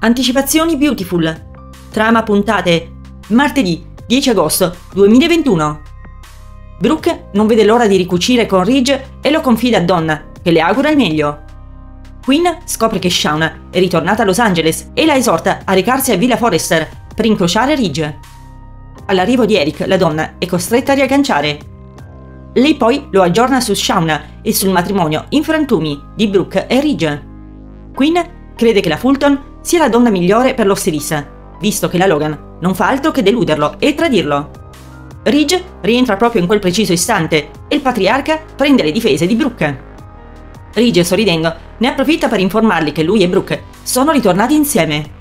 Anticipazioni Beautiful. Trama puntate. Martedì 10 agosto 2021. Brooke non vede l'ora di ricucire con Ridge e lo confida a Donna, che le augura il meglio. Quinn scopre che Shauna è ritornata a Los Angeles e la esorta a recarsi a Villa Forrester per incrociare Ridge. All'arrivo di Eric, la donna è costretta a riagganciare. Lei poi lo aggiorna su Shauna e sul matrimonio in frantumi di Brooke e Ridge. Quinn crede che la Fulton sia la donna migliore per lo stilista, visto che la Logan non fa altro che deluderlo e tradirlo. Ridge rientra proprio in quel preciso istante e il patriarca prende le difese di Brooke. Ridge, sorridendo, ne approfitta per informarli che lui e Brooke sono ritornati insieme.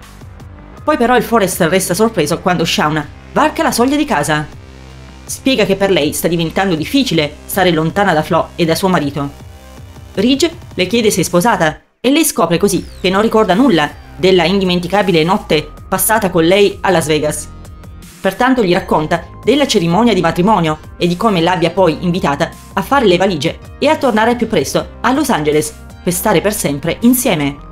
Poi però il Forrest resta sorpreso quando Shauna varca la soglia di casa. Spiega che per lei sta diventando difficile stare lontana da Flo e da suo marito. Ridge le chiede se è sposata e lei scopre così che non ricorda nulla della indimenticabile notte passata con lei a Las Vegas. Pertanto gli racconta della cerimonia di matrimonio e di come l'abbia poi invitata a fare le valigie e a tornare più presto a Los Angeles per stare per sempre insieme.